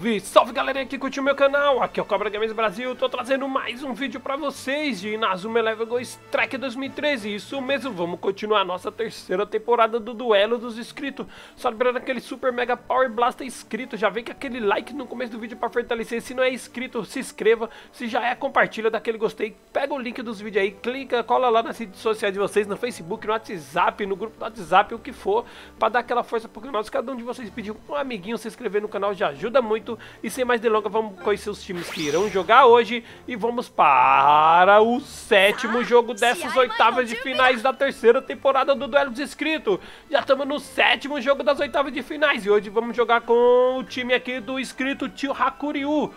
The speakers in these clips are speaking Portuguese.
Salve, salve galerinha que curtiu meu canal, aqui é o Cobra Games Brasil, tô trazendo mais um vídeo pra vocês de Inazuma Eleven Go Strike 2013, isso mesmo, vamos continuar a nossa terceira temporada do Duelo dos Inscritos, só lembrando aquele Super Mega Power Blaster inscrito, já vem com aquele like no começo do vídeo pra fortalecer, se não é inscrito, se inscreva, se já é, compartilha daquele gostei, pega o link dos vídeos aí, clica, cola lá nas redes sociais de vocês, no Facebook, no WhatsApp, no grupo do WhatsApp, o que for, pra dar aquela força pro canal, se cada um de vocês pedir um amiguinho se inscrever no canal já ajuda muito E sem mais delongas, vamos conhecer os times que irão jogar hoje. E vamos para o sétimo jogo dessas oitavas de finais da terceira temporada do Duelo dos Inscritos. Já estamos no sétimo jogo das oitavas de finais. E hoje vamos jogar com o time aqui do inscrito Tio Hakuryu.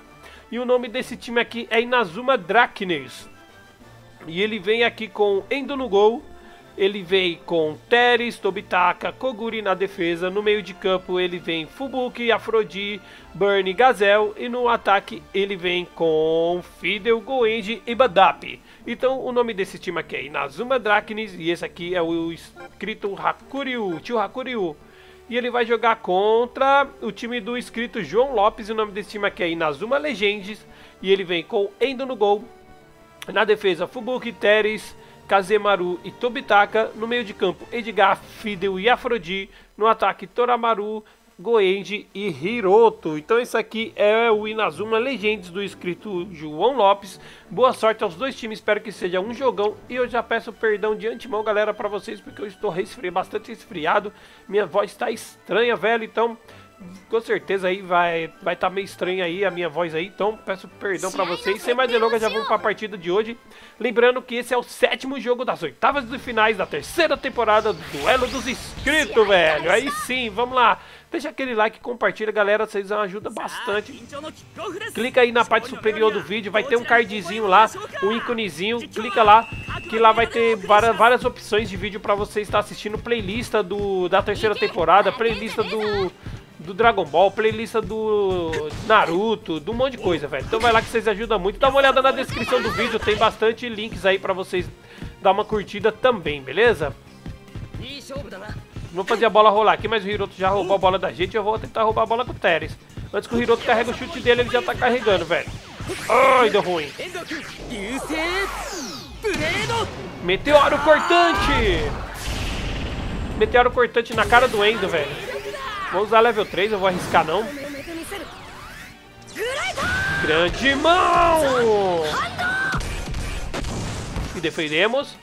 E o nome desse time aqui é Inazuma Draknes. E ele vem aqui com Endo no gol, ele vem com Teres, Tobitaka, Koguri na defesa. No meio de campo ele vem Fubuki, Afrodi, Burn, Gazel. E no ataque ele vem com Fidel, Goenji e Badap. Então o nome desse time aqui é Inazuma Draknis e esse aqui é o escrito Hakuryu, tio Hakuryu. E ele vai jogar contra o time do inscrito João Lopes. E o nome desse time aqui é Inazuma Legends. E ele vem com Endo no gol. Na defesa, Fubuki, Teres, Kazemaru e Tobitaka. No meio de campo, Edgar, Fidel e Afrodi. No ataque, Toramaru, Goenji e Hiroto. Então esse aqui é o Inazuma Legends do inscrito João Lopes. Boa sorte aos dois times, espero que seja um jogão. E eu já peço perdão de antemão, galera, para vocês, porque eu estou resfri bastante resfriado. Minha voz está estranha, velho, então com certeza aí vai vai estar tá meio estranha aí a minha voz aí, então peço perdão para vocês. Sem mais delongas, já vamos para a partida de hoje. Lembrando que esse é o sétimo jogo das oitavas de finais da terceira temporada do Duelo dos Inscritos, velho. Aí sim, vamos lá. Deixa aquele like, compartilha, galera, vocês ajudam bastante. Clica aí na parte superior do vídeo, vai ter um cardzinho lá, um íconezinho, clica lá, que lá vai ter várias, várias opções de vídeo para você estar assistindo playlist do, da terceira temporada, playlist do do Dragon Ball, playlist do Naruto, de um monte de coisa, velho. Então vai lá que vocês ajudam muito. Dá uma olhada na descrição do vídeo, tem bastante links aí pra vocês dar uma curtida também, beleza? Vamos fazer a bola rolar aqui, mas o Hiroto já roubou a bola da gente. Eu vou tentar roubar a bola com o Teres. Antes que o Hiroto carregue o chute dele, ele já tá carregando, velho. Ai, deu ruim. Meteoro cortante! Meteoro cortante na cara do Endo, velho. Vou usar level 3, eu vou arriscar não. Grande mão! E defendemos.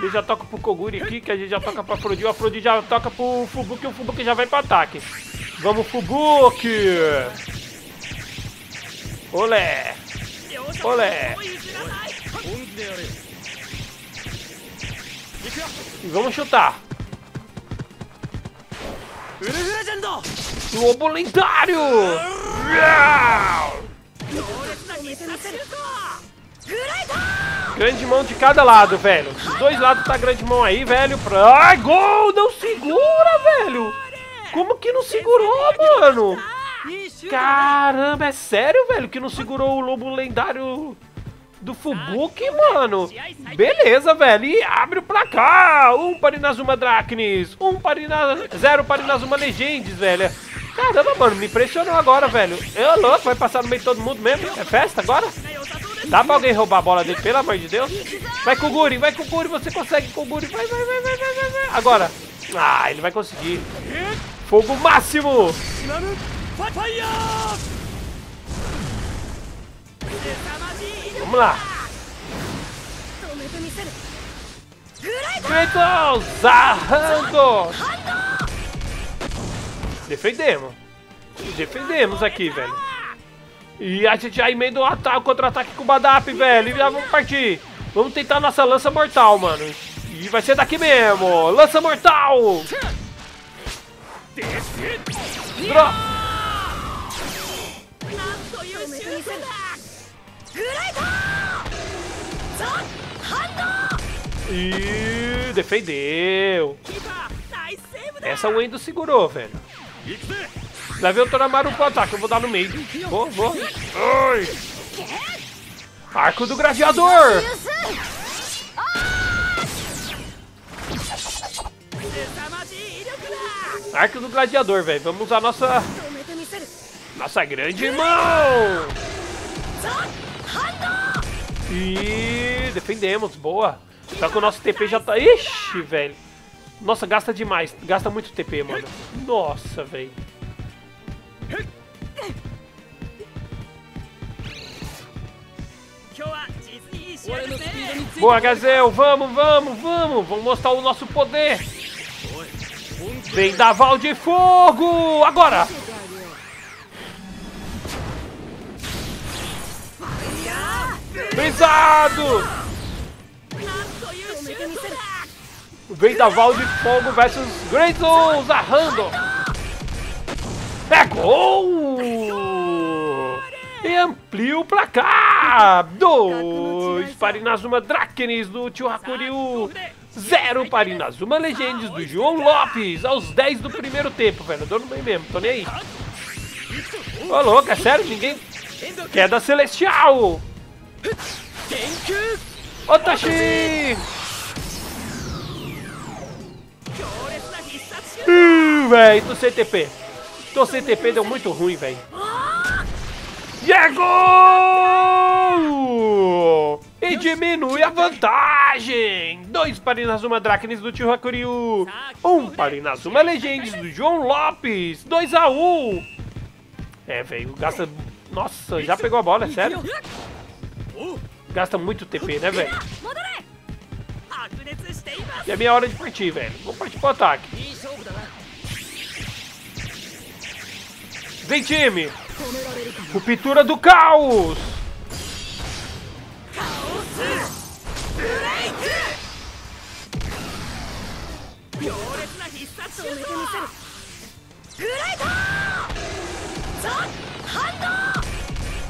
Ele já toca pro Koguri aqui, que a gente já toca pra Afrodite. O Afrodite já toca pro Fubuki, o Fubuki já vai pro ataque. Vamos, Fubuki! Olé! Olé! E vamos chutar. Lobo lendário! Grande mão de cada lado, velho. Os dois lados tá grande mão aí, velho. Pra... Ai, gol! Não segura, velho! Como que não segurou, mano? Caramba, é sério, velho, que não segurou o lobo lendário do Fubuki, mano. Beleza, velho. E abre o placar. Um para Inazuma Dracnis. Um para Inazuma... Zero para Inazuma Legends, velho. Caramba, mano. Me impressionou agora, velho. Eu louco. Vai passar no meio de todo mundo mesmo. É festa agora? Dá pra alguém roubar a bola dele, pelo amor de Deus? Vai, Kuguri. Vai, Kuguri. Você consegue, Kuguri. Vai, vai, vai, vai, vai, vai, vai. Agora. Ah, ele vai conseguir. Fogo máximo. Vamos lá. Kratos Zarrando! Defendemos. Defendemos aqui, velho. E a gente já emenda o contra-ataque com o Badap, velho. E já vamos partir. Vamos tentar nossa lança mortal, mano. E vai ser daqui mesmo. Lança mortal! Drop! E defendeu. Essa o Endo segurou, velho. Levei o Toramaru pro ataque, eu vou dar no meio. Vou, vou. Ai. Arco do Gladiador! Arco do Gladiador, velho. Vamos usar nossa Nossa grande mão! E defendemos, boa. Só que o nosso TP já tá... Ixi, velho. Nossa, gasta demais. Gasta muito TP, mano. Nossa, velho. Boa, Gazel. Vamos, vamos, vamos. Vamos mostrar o nosso poder. Vendaval de fogo. Agora. Brisado! Vendaval de fogo versus Grayson Zarrando. É gol! E amplia o placar! Dois para Inazuma Drakenis do Tio Hakuryu. Zero para Inazuma Legends do João Lopes. Aos 10 do primeiro tempo, velho. Eu dou no meio mesmo, tô nem aí. Ô, louco, é sério? Ninguém... Queda Celestial! Otashi! Uh, véi, tô sem TP. Tô sem TP, deu muito ruim, velho. E é gol! E diminui a vantagem! Dois para Inazuma Dracnis do Tio Hakuryu. Um para Inazuma Legends do João Lopes. 2 a 1 um. É, velho, gasta... Nossa, já pegou a bola, é sério? Gasta muito TP, né, velho? E é minha hora de partir, velho. Vou partir pro ataque. Vem, time! Ruptura do caos!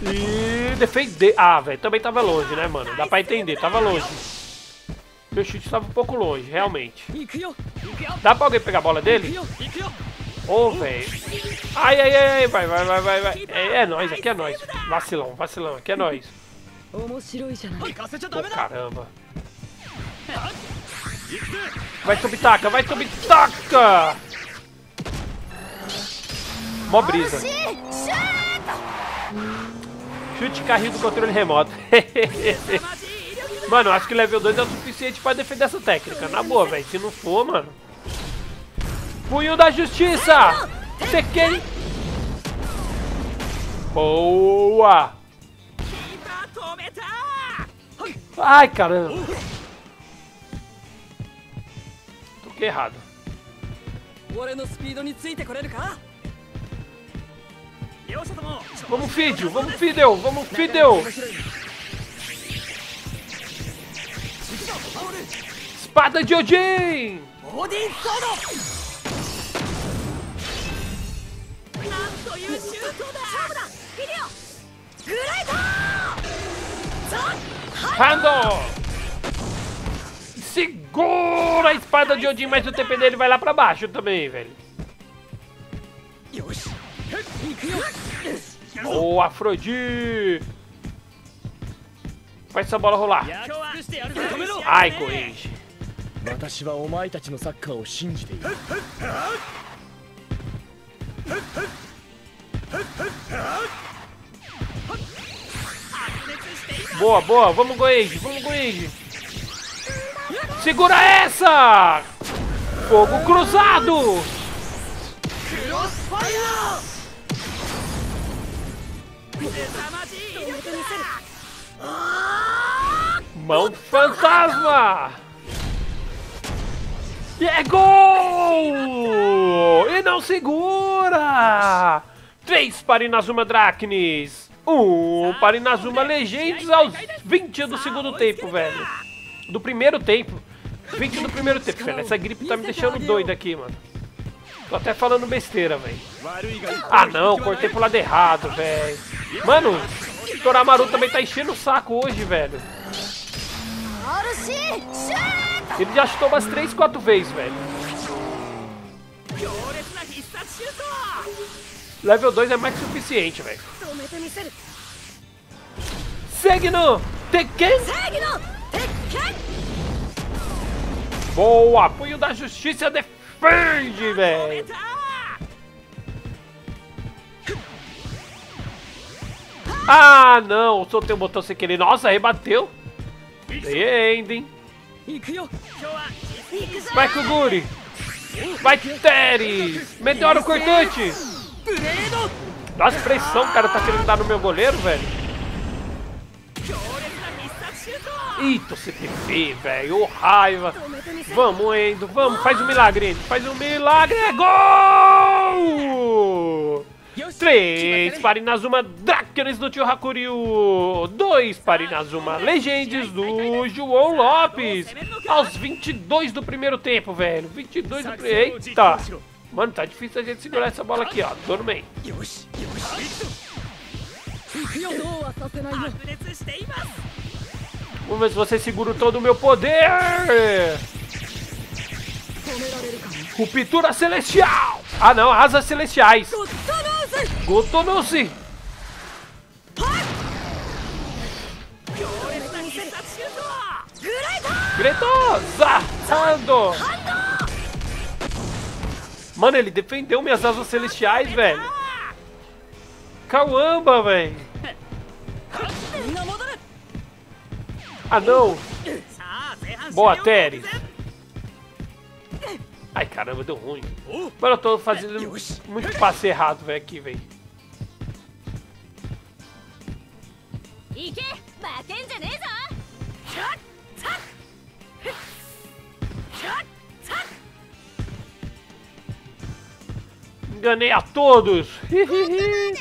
E defender. Ah, velho, também tava longe, né, mano? Dá pra entender, tava longe. Meu chute tava um pouco longe, realmente. Dá pra alguém pegar a bola dele? Ô, oh, velho. Ai, ai, ai, vai, vai, vai, vai, vai. É, é nóis, aqui é nóis. Vacilão, vacilão, aqui é nóis. Oh, caramba. Vai subir taca, vai subir taca! Mó brisa. Chute carrinho do controle remoto. mano, acho que level 2 é o suficiente pra defender essa técnica. Na boa, velho. Se não for, mano. Punho da justiça! Tekken! Boa! Ai, caramba! Toquei errado. Vamos, Fidel! Vamos, Fidel! Vamos, Fidel! Espada de Odin! Randall! Segura a espada de Odin, mas o TP dele vai lá pra baixo também, velho. Boa, Afrodite! Faz essa bola rolar. Ai, Goenji. Boa, boa. Vamos, Goenji. Vamos, Goenji. Segura essa! Fogo cruzado! Mão fantasma! E é gol! E não segura! Três para Inazuma Dracnis. Um para Inazuma Legends aos 20 do segundo tempo, velho. Do primeiro tempo. 20 do primeiro tempo, velho. Essa gripe tá me deixando doido aqui, mano. Tô até falando besteira, velho. Ah, não. Cortei pro lado errado, velho. Mano, o Toramaru também tá enchendo o saco hoje, velho. Ele já chutou umas 3, 4 vezes, velho. Level 2 é mais que suficiente, velho. Segno! Tekken! Boa! Apoio da justiça defende, velho! Ah, não, soltei o botão sem querer. Nossa, rebateu. Ainda, hein? Vai, Kuguri. Vai, Teres. Meteoro cortante. Nossa, pressão o cara tá querendo dar no meu goleiro, velho. Eita, CTP, velho. Raiva. Vamos, Endo. Vamos, faz um milagre, Endo. Faz um milagre. É gol! 3 para Inazuma Dráquenes do Tio Hakuryu. 2 para Inazuma Legends do João Lopes. Aos 22 do primeiro tempo, velho. 22 do primeiro. Eita! Mano, tá difícil a gente segurar essa bola aqui, ó. Meio. Vamos ver se você segura todo o meu poder. Ruptura celestial. Ah, não. Asas celestiais. Gotonose. Gretosa! Ando! Mano, ele defendeu minhas asas celestiais, velho. Caramba, velho. Ah, não. Boa, Teres. Ai, caramba, deu ruim. Mano, eu tô fazendo muito passe errado, velho, aqui, velho. Enganei a todos!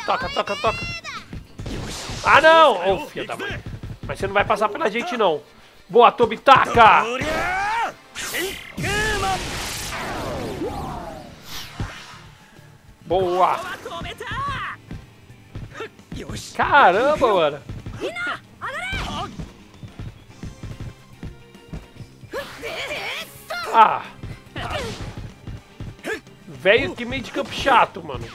toca, toca, toca! Ah não! Ô, oh, filho da mãe! Mas você não vai passar pela gente não! Boa, Tobitaka! Boa! Caramba, mano! Ah! Velho que meio de campo chato, mano.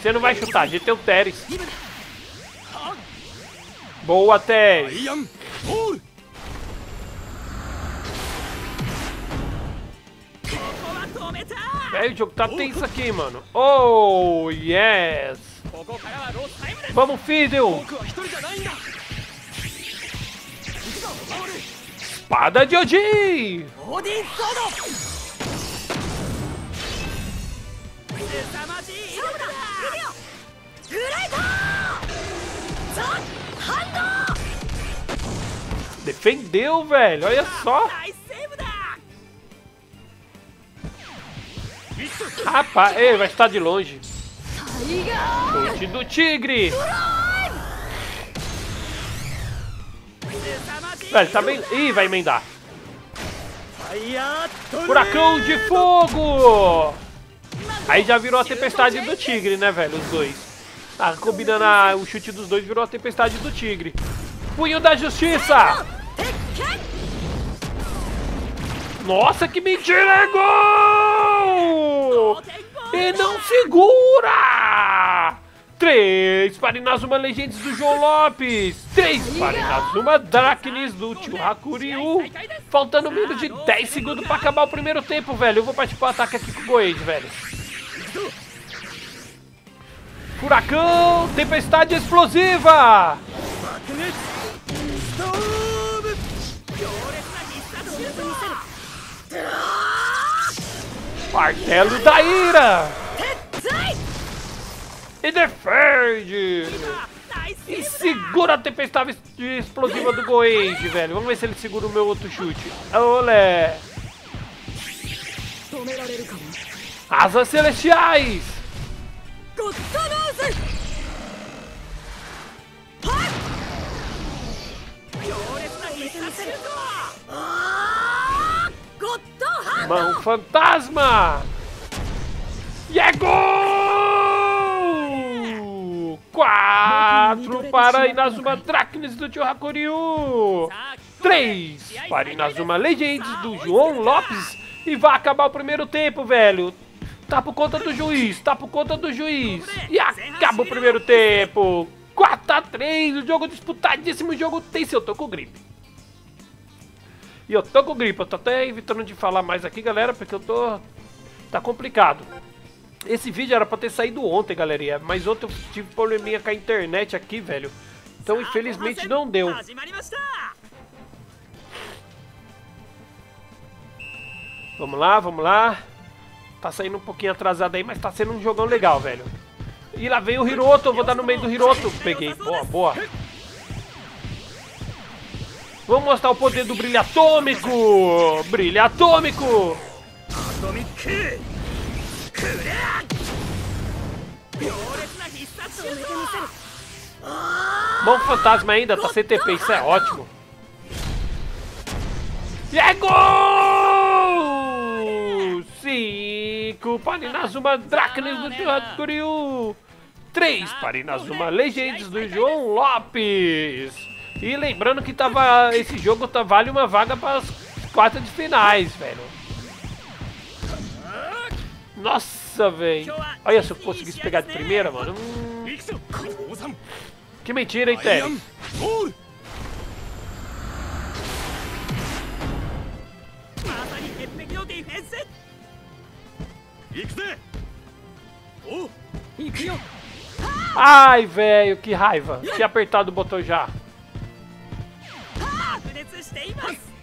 Você não vai chutar, a gente tem o Teres. Boa, Teres. Velho, o jogo tá tenso aqui, mano. Oh, yes. Vamos, Fiddle. Espada de Odin. Defendeu, velho. Olha só. Rapaz, ele vai estar de longe. Chute do tigre. Velho, tá bem... Ih, vai emendar. Furacão de fogo! Aí já virou a tempestade do tigre, né, velho? Os dois. Tá combinando a, o chute dos dois, virou a tempestade do tigre. Punho da justiça! Nossa, que mentira! É gol! E não segura! Três para Inazuma Legends do João Lopes. Três para Inazuma Dracnis do Tio Hakuryu. Faltando menos de 10 segundos para acabar o primeiro tempo, velho. Eu vou partir pro ataque aqui com o Goeide, velho. Furacão, tempestade explosiva! Martelo da ira! E defende! E segura a tempestade explosiva do Goenji, velho. Vamos ver se ele segura o meu outro chute. Olé! Asas celestiais! Mão fantasma! E é gol! Quatro para Inazuma Dracnes do Tio Hakuryu! Três para Inazuma Legends do João Lopes! E vai acabar o primeiro tempo, velho! Tá por conta do juiz, tá por conta do juiz! E acaba o primeiro tempo! 4x3, o jogo disputadíssimo, o jogo tem seu tô com gripe. E eu tô com gripe, eu tô até evitando de falar mais aqui, galera, porque eu tô... Tá complicado. Esse vídeo era pra ter saído ontem, galerinha. Mas ontem eu tive probleminha com a internet aqui, velho. Então, infelizmente, não deu. Vamos lá, vamos lá. Tá saindo um pouquinho atrasado aí, mas tá sendo um jogão legal, velho. E lá vem o Hiroto, eu vou dar no meio do Hiroto. Peguei, boa, boa. Vamos mostrar o poder do brilho atômico! Brilho atômico! Bom fantasma ainda, tá sem TP, isso é ótimo. E é gol! 5 para Inazuma Dracnes do Kuryu. 3 para Inazuma Legends do João Lopes. E lembrando que tava, esse jogo tá, vale uma vaga para as quartas de finais, velho. Nossa, velho. Olha se eu conseguisse pegar de primeira, mano. Hum. Que mentira, hein, Terry? Ai, velho, que raiva. Tinha apertado o botão já.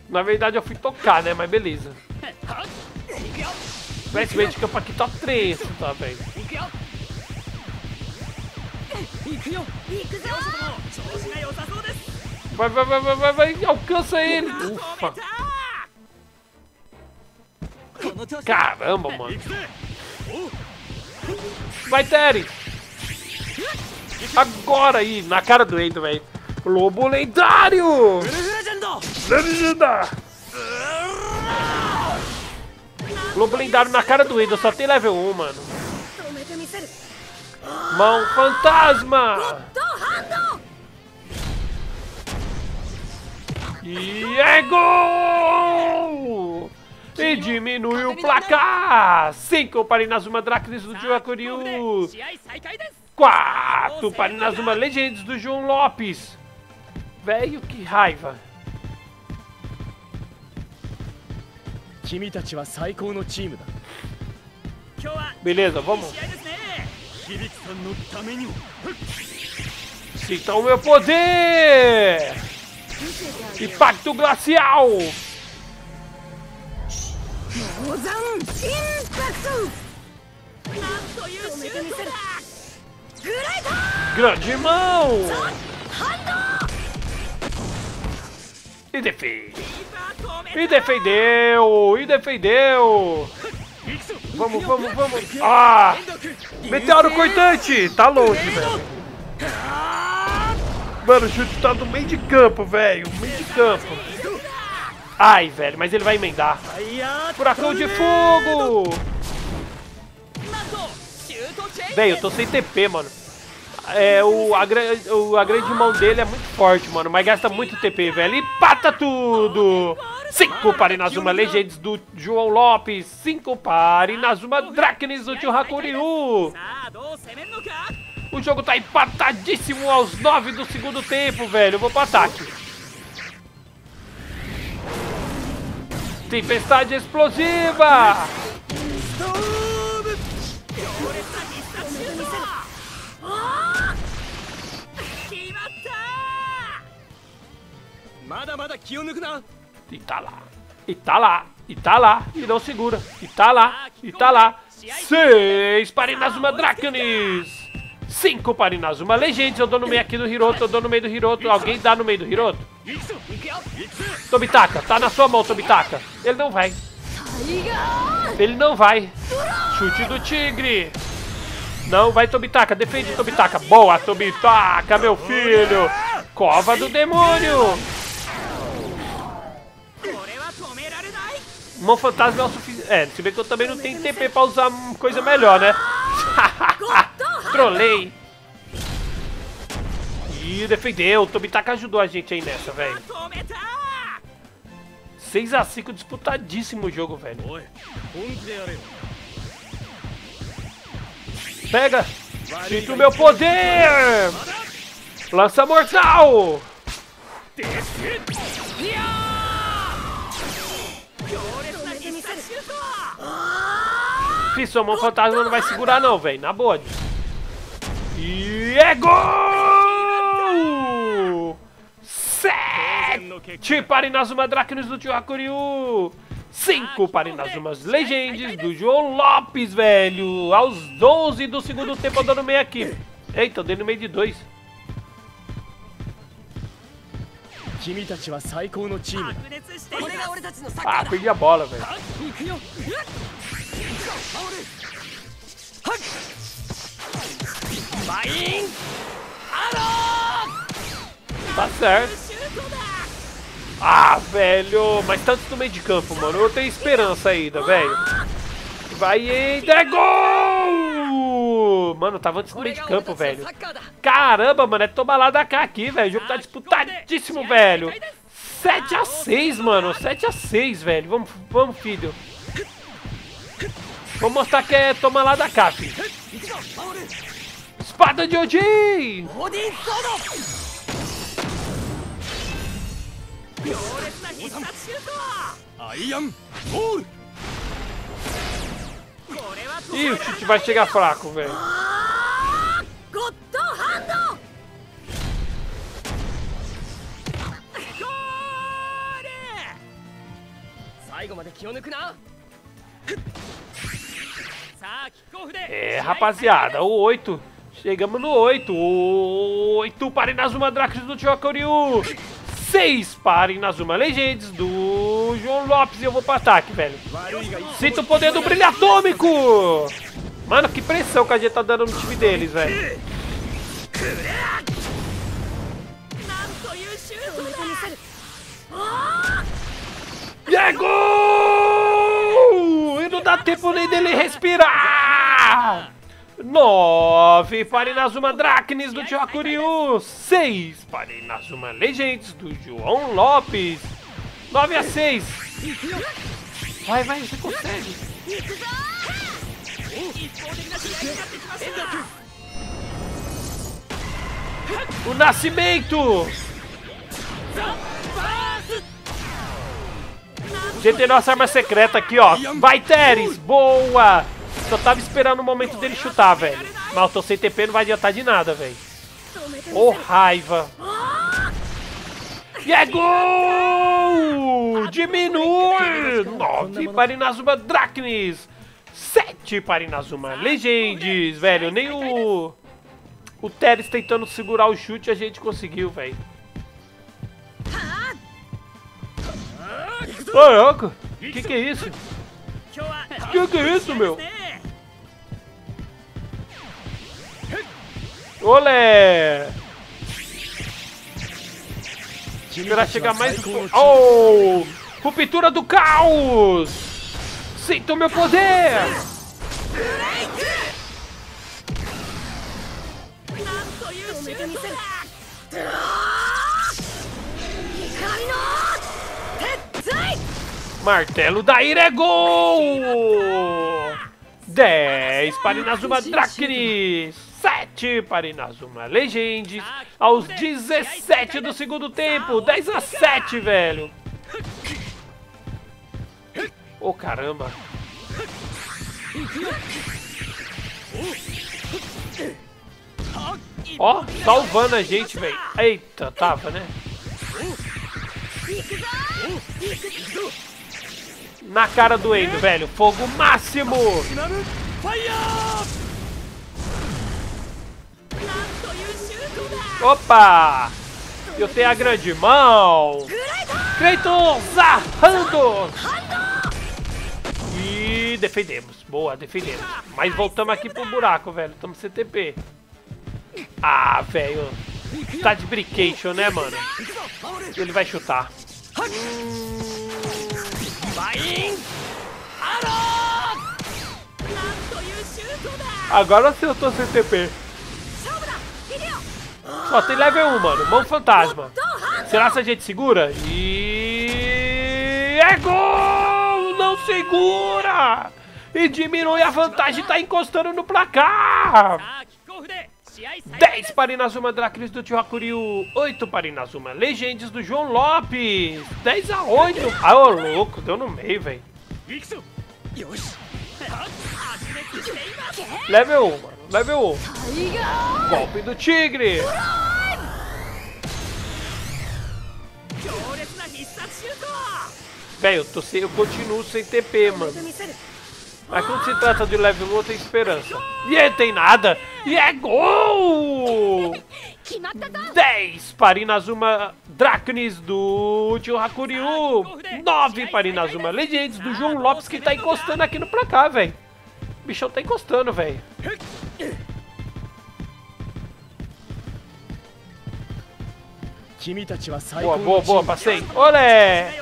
Na verdade eu fui tocar, né? Mas beleza. Parece meio de campo aqui tá trecho, tá, velho? Vai, vai, vai, vai, vai, vai, alcança ele! Ufa! Caramba, mano! Vai, Terry! Agora aí, na cara do Endo, velho! Lobo lendário! Legenda! Lobo lendário na cara do Endo, só tem level 1, mano. Mão fantasma! E é gol! E diminui o placar! 5 para Inazuma Dracnis do Joakuryu! 4 para Inazuma Legends do João Lopes! Velho, que raiva! Beleza, vamos. Sinta o meu poder! Impacto glacial! Grande mão! E defende! E defendeu! E defendeu! Vamos, vamos, vamos! Ah! Meteoro cortante! Tá longe, velho. Mano, o chute tá no meio de campo, velho. Meio de campo. Ai, velho, mas ele vai emendar. Furacão de fogo! Velho, eu tô sem TP, mano. É, o, a, o, a grande mão dele é muito forte, mano, mas gasta muito TP, velho. E pata tudo! 5 para Inazuma Legends do João Lopes. 5 para Inazuma Dracnis do Tio Hakuryu. O jogo tá empatadíssimo aos 9 do segundo tempo, velho. Eu vou pro ataque. Tempestade explosiva! E tá lá. E tá lá. E tá lá. E não segura. E tá lá. E tá lá. Seis para Inazuma Draconis. Cinco para Inazuma Legends. Eu dou no meio aqui do Hiroto. Eu dou no meio do Hiroto. Alguém dá no meio do Hiroto? Tobitaka. Tá na sua mão, Tobitaka. Ele não vai. Ele não vai. Chute do tigre. Não vai, Tobitaka. Defende, Tobitaka. Boa, Tobitaka, meu filho. Cova do demônio. Mão fantasma é o suficiente. É, se bem que eu também não tenho TP pra usar coisa melhor, né? Trolei. Ih, defendeu. O Tobitaka ajudou a gente aí nessa, velho. 6x5 disputadíssimo o jogo, velho. Pega! Sinto o meu poder! Lança mortal! Difícil, a mão fantasma não vai segurar não, velho. Na boa. E é gol! Sete para Inazuma Dracnus do Tio Hakuryu. Cinco para Inazumas Legends do João Lopes, velho. Aos 12 do segundo tempo, eu dando meio aqui. Eita, eu dei no meio de dois. Ah, perdi a bola, velho. Tá certo. Ah, velho. Mas tanto no meio de campo, mano. Eu tenho esperança ainda, velho. Vai ainda. É gol! Mano, tava antes no meio de campo, velho. Caramba, mano. É tomar lá da cá aqui, velho. O jogo tá disputadíssimo, velho. 7x6, mano. 7x6, velho. Vamos, vamos, filho. Vamos mostrar que é tomar lá da cá, filho. Espada de Odin! Ih, o chute vai chegar fraco, velho. É, rapaziada, o 8. Chegamos no 8. 8 para Inazuma Drax do Chokoryu. 6 para Inazuma Legends do João Lopes e eu vou pro ataque, velho. Sinto o poder do brilho atômico! Mano, que pressão que a gente tá dando no time deles, velho. E é gol! E não dá tempo nem dele respirar! 9 para Inazuma Dracnis do Tio 6 para Inazuma Legends do João Lopes. 9 a 6. Vai, vai, você consegue. O Nascimento. A gente tem nossa arma secreta aqui, ó. Vai, Teres. Boa. Só tava esperando o momento dele chutar, velho. Mas eu tô sem TP, não vai adiantar de nada, velho. Ô, oh, raiva. E é gol! Diminui! 9 para Inazuma Dracnis. 7 para Inazuma Legends, velho. Nem o... O Teres tentando segurar o chute a gente conseguiu, velho. Ô, louco! Que que é isso? Que que é isso, meu? Olé! Esperar chegar mais... Oh! Ruptura do caos! Sinto meu poder! Martelo da Ira é gol! 10 para Inazuma Dracnis! 7 para Inazuma Legends aos 17 do segundo tempo. 10 a 7, velho. Oh, caramba. Ó, oh, salvando a gente, velho. Eita, tava, né? Na cara do Endo, velho. Fogo máximo. Opa! Eu tenho a grande mão! Kratos zarrando! E defendemos. Boa, defendemos. Mas voltamos aqui pro buraco, velho. Estamos CTP. Ah, velho. Tá de brication, né, mano? Ele vai chutar. Hum... Agora sim eu tô CTP. Ó, tem level 1, mano. Mão fantasma. Será que a gente segura? E... É gol! Não segura! E diminui a vantagem, tá encostando no placar! 10 para Inazuma Dracris do Tio Hakuryu, 8 para Inazuma Legends do João Lopes, 10 a 8. Ah, ô louco, deu no meio, velho. Level 1, mano. Level 1. Golpe do tigre. Velho, eu, tô sem, eu continuo sem TP, mano. Mas quando se trata de level 1, eu tenho esperança. E aí, tem nada! E é gol! 10 para Inazuma Dracnis do Tio Hakuryu. 9 para Inazuma Legends do João Lopes que tá encostando aqui no pra cá, velho. O bichão tá encostando, velho. Boa, boa, boa, passei. Olé!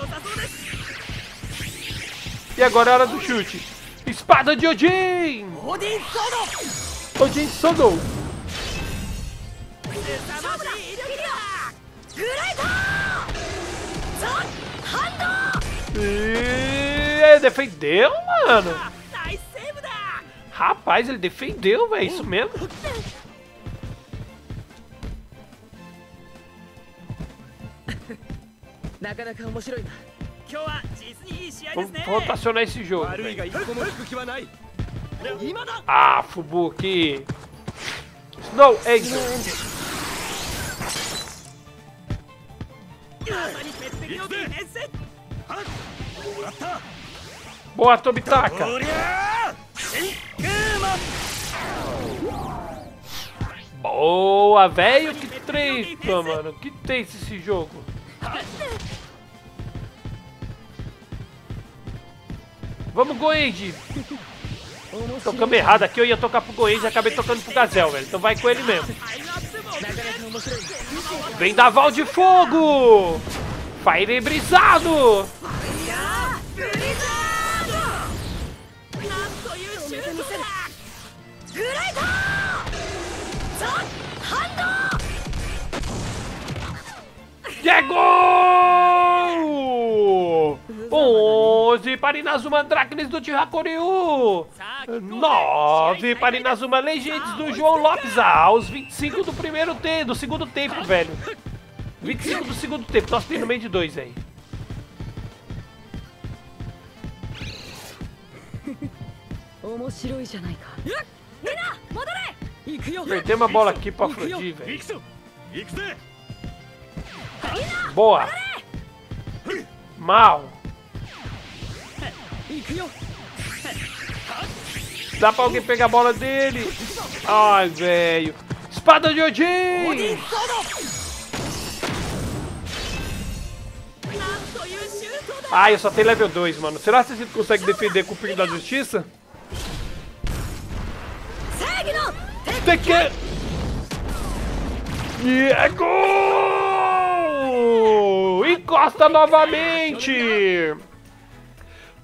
E agora é hora do chute. Espada de Odin! Odin Sodo! E defendeu, mano. Rapaz, ele defendeu, velho. Isso mesmo. Vamos rotacionar esse jogo. Ah, Fubuki. Snow Angel. Boa, Tobitaka! Boa, velho! Que treta, mano! Que tenso esse jogo! Vamos, Goenji! Tocamos errado aqui, eu ia tocar pro Goenji e acabei tocando pro Gazel, velho. Então vai com ele mesmo. Vendaval de fogo! Fire brisado! Chegou! 11 para Inazuma Dracnes do Chihakoryu! 9 para Inazuma Legends do João Lopes aos 25 do primeiro tempo, do segundo tempo, velho. 25 do segundo tempo, nós temos no meio de dois aí. Perdemos a bola aqui pra Afrodite, velho. Boa! Mal! Dá pra alguém pegar a bola dele. Ai, velho. Espada de Odin! Ai, eu só tenho level 2, mano. Será que você consegue defender com o Pinho da Justiça? Tem que... E é gol! Encosta novamente!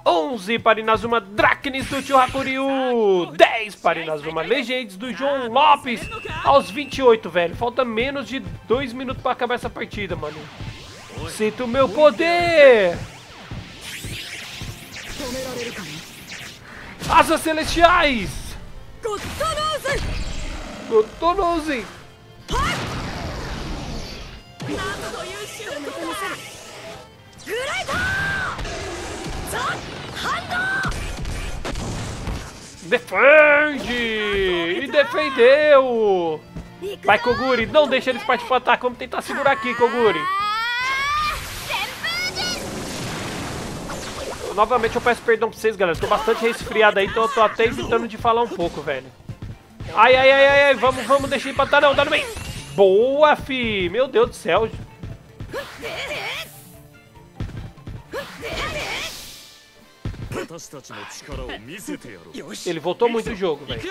11 para Inazuma Dracnis do Tio Hakuryu. 10 para Inazuma Legends do João Lopes. Aos 28, velho. Falta menos de 2 minutos para acabar essa partida, mano. Sinto o meu poder! Asas Celestiais! Gotonose! Defende! E defendeu! Vai, Koguri, não deixa eles partir pro ataque. Vamos tentar segurar aqui, Koguri. Novamente eu peço perdão pra vocês, galera. Tô bastante resfriado aí, então eu tô até evitando de falar um pouco, velho. Ai, ai, ai, ai, ai. Vamos, vamos, deixar empatar não. Dá no meio. Boa, fi. Meu Deus do céu. Ele voltou muito o jogo, velho.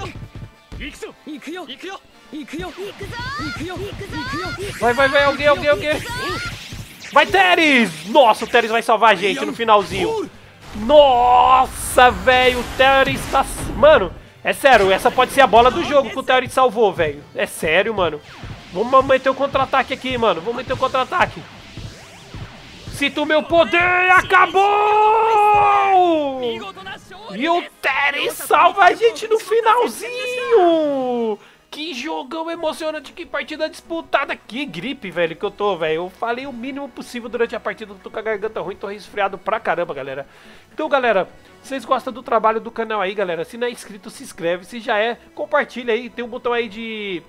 Vai, vai, vai, alguém, alguém, alguém. Vai, Teres! Nossa, o Teres vai salvar a gente no finalzinho. Nossa, velho, o Teres tá... Mano, é sério, essa pode ser a bola do jogo que o Teres salvou, velho. É sério, mano. Vamos meter o contra-ataque aqui, mano. Vamos meter o contra-ataque. Sinto meu poder! Acabou! E o Terry salva a gente no finalzinho! Que jogão emocionante, que partida disputada. Que gripe, velho, que eu tô, velho. Eu falei o mínimo possível durante a partida, tô com a garganta ruim, tô resfriado pra caramba, galera. Então, galera, vocês gostam do trabalho do canal aí, galera? Se não é inscrito, se inscreve. Se já é, compartilha aí. Tem um botão aí de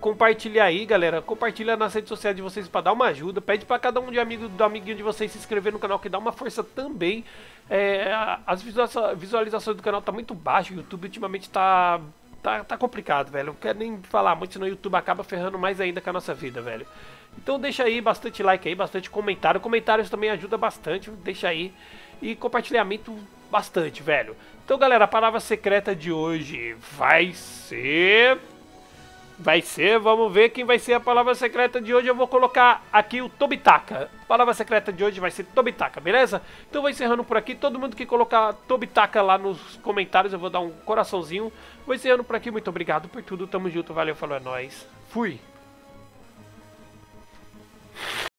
compartilhar aí, galera. Compartilha nas redes sociais de vocês para dar uma ajuda. Pede para cada um de amigo do amiguinho de vocês se inscrever no canal que dá uma força também. É, as visualizações do canal tá muito baixo. O YouTube ultimamente tá tá, tá complicado, velho. Não quero nem falar muito, senão o YouTube acaba ferrando mais ainda com a nossa vida, velho. Então deixa aí bastante like aí, bastante comentário. Comentários também ajuda bastante, deixa aí. E compartilhamento bastante, velho. Então, galera, a palavra secreta de hoje vai ser... Vai ser, vamos ver quem vai ser a palavra secreta de hoje. Eu vou colocar aqui o Tobitaka. A palavra secreta de hoje vai ser Tobitaka, beleza? Então vou encerrando por aqui. Todo mundo que colocar Tobitaka lá nos comentários, eu vou dar um coraçãozinho. Vou encerrando por aqui. Muito obrigado por tudo. Tamo junto. Valeu, falou, é nóis. Fui.